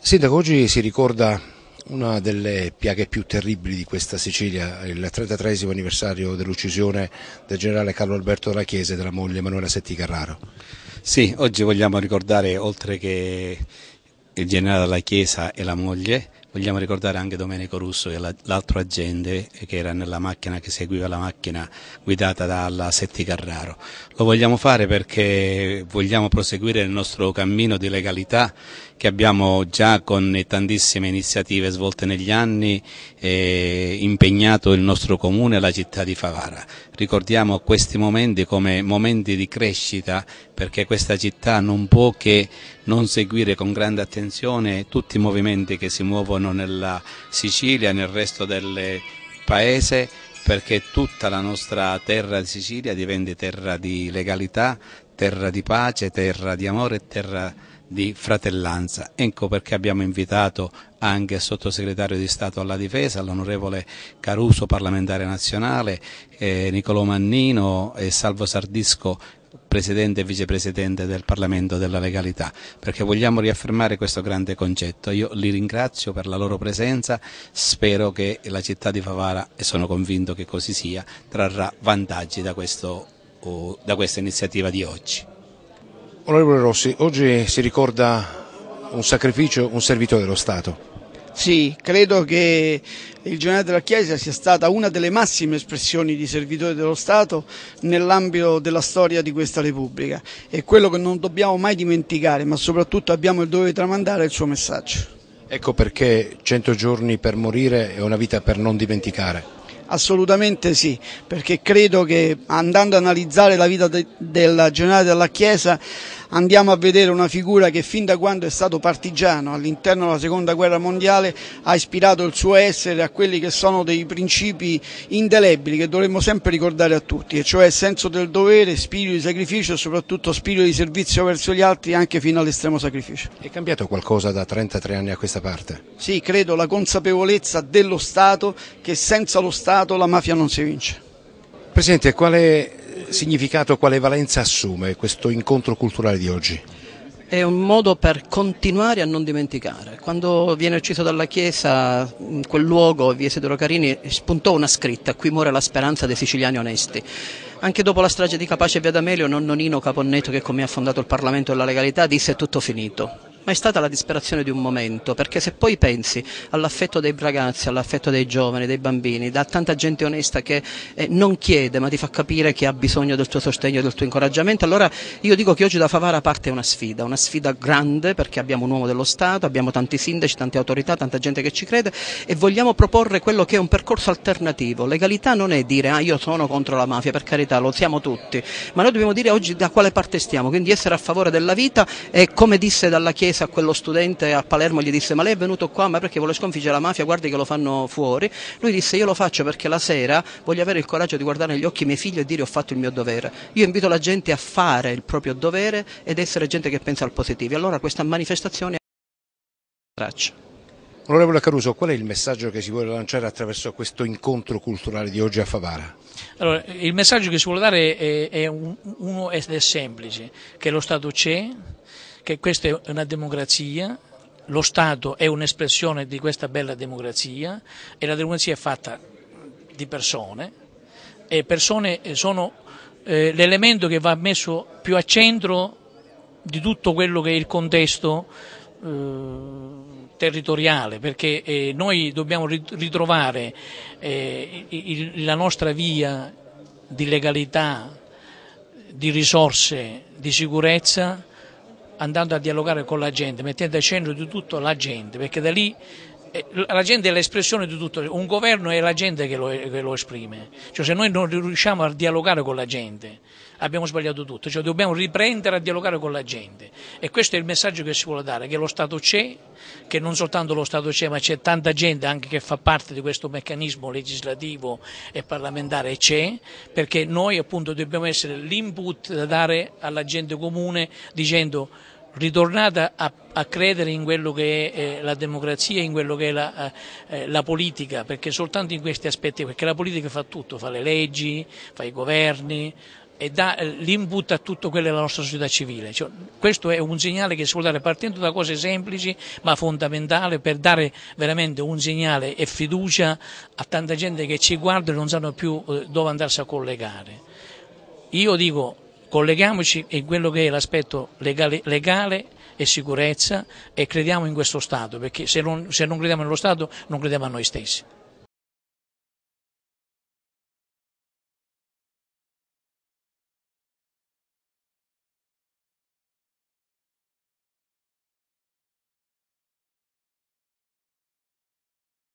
Sindaco, oggi si ricorda una delle piaghe più terribili di questa Sicilia, il 33 anniversario dell'uccisione del generale Carlo Alberto della Chiesa e della moglie Emanuela Setti Carraro. Sì, oggi vogliamo ricordare, oltre che il generale della Chiesa e la moglie, vogliamo ricordare anche Domenico Russo e l'altro agente che era nella macchina che seguiva la macchina guidata dalla Setti Carraro. Lo vogliamo fare perché vogliamo proseguire il nostro cammino di legalità che abbiamo già con tantissime iniziative svolte negli anni eh, impegnato il nostro comune e la città di Favara. Ricordiamo questi momenti come momenti di crescita perché questa città non può che non seguire con grande attenzione tutti i movimenti che si muovono nella Sicilia nel resto del paese perché tutta la nostra terra di Sicilia diventi terra di legalità, terra di pace, terra di amore e terra di fratellanza. Ecco perché abbiamo invitato anche il sottosegretario di Stato alla difesa, l'onorevole Caruso, parlamentare nazionale, eh, Nicolò Mannino e Salvo Sardisco, Presidente e Vicepresidente del Parlamento della Legalità, perché vogliamo riaffermare questo grande concetto. Io li ringrazio per la loro presenza, spero che la città di Favara, e sono convinto che così sia, trarrà vantaggi da, questo, da questa iniziativa di oggi. Onorevole Rossi, oggi si ricorda un sacrificio, un servitore dello Stato. Sì, credo che il generale della Chiesa sia stata una delle massime espressioni di servitore dello Stato nell'ambito della storia di questa Repubblica e quello che non dobbiamo mai dimenticare, ma soprattutto abbiamo il dovere di tramandare il suo messaggio. Ecco perché 100 giorni per morire è una vita per non dimenticare. Assolutamente sì, perché credo che andando ad analizzare la vita de, del generale della Chiesa andiamo a vedere una figura che fin da quando è stato partigiano all'interno della seconda guerra mondiale ha ispirato il suo essere a quelli che sono dei principi indelebili che dovremmo sempre ricordare a tutti, e cioè senso del dovere, spirito di sacrificio e soprattutto spirito di servizio verso gli altri anche fino all'estremo sacrificio. È cambiato qualcosa da 33 anni a questa parte? Sì, credo la consapevolezza dello Stato che senza lo Stato la mafia non si vince. Presidente, quale significato, quale valenza assume questo incontro culturale di oggi? È un modo per continuare a non dimenticare. Quando viene ucciso dalla Chiesa, in quel luogo, via Isidoro Carini, spuntò una scritta, qui muore la speranza dei siciliani onesti. Anche dopo la strage di Capace e Via D'Amelio, nonno Nino Caponnetto, che con me ha fondato il Parlamento della Legalità, disse è tutto finito ma è stata la disperazione di un momento, perché se poi pensi all'affetto dei ragazzi, all'affetto dei giovani, dei bambini, da tanta gente onesta che eh, non chiede ma ti fa capire che ha bisogno del tuo sostegno del tuo incoraggiamento, allora io dico che oggi da Favara parte una sfida, una sfida grande perché abbiamo un uomo dello Stato, abbiamo tanti sindaci, tante autorità, tanta gente che ci crede e vogliamo proporre quello che è un percorso alternativo. Legalità non è dire ah io sono contro la mafia, per carità lo siamo tutti, ma noi dobbiamo dire oggi da quale parte stiamo, quindi essere a favore della vita e come disse dalla Chiesa chiesa a quello studente a Palermo gli disse ma lei è venuto qua ma perché vuole sconfiggere la mafia, guardi che lo fanno fuori, lui disse io lo faccio perché la sera voglio avere il coraggio di guardare negli occhi i miei figli e dire ho fatto il mio dovere. Io invito la gente a fare il proprio dovere ed essere gente che pensa al positivo. Allora questa manifestazione traccia. Onorevole Caruso, qual è il messaggio che si vuole lanciare attraverso questo incontro culturale di oggi a Favara? Allora, il messaggio che si vuole dare è, è uno ed è semplice, che lo Stato c'è, che questa è una democrazia, lo Stato è un'espressione di questa bella democrazia e la democrazia è fatta di persone e persone sono eh, l'elemento che va messo più a centro di tutto quello che è il contesto eh, territoriale perché eh, noi dobbiamo ritrovare eh, il, la nostra via di legalità, di risorse, di sicurezza andando a dialogare con la gente, mettendo al centro di tutto la gente, perché da lì la gente è l'espressione di tutto, un governo è la gente che lo, che lo, esprime, cioè se noi non riusciamo a dialogare con la gente abbiamo sbagliato tutto, cioè dobbiamo riprendere a dialogare con la gente. E questo è il messaggio che si vuole dare, che lo Stato c'è, che non soltanto lo Stato c'è ma c'è tanta gente anche che fa parte di questo meccanismo legislativo e parlamentare c'è, perché noi appunto dobbiamo essere l'input da dare alla gente comune dicendo ritornata a, a, credere in quello che è eh, la democrazia, in quello che è la, eh, la, politica, perché soltanto in questi aspetti, perché la politica fa tutto, fa le leggi, fa i governi, e dà eh, l'input a tutto quello della nostra società civile. Cioè, questo è un segnale che si vuole dare partendo da cose semplici ma fondamentali per dare veramente un segnale e fiducia a tanta gente che ci guarda e non sanno più eh, dove andarsi a collegare. Io dico colleghiamoci in quello che è l'aspetto legale, legale e sicurezza e crediamo in questo Stato, perché se non, se non crediamo nello Stato non crediamo a noi stessi.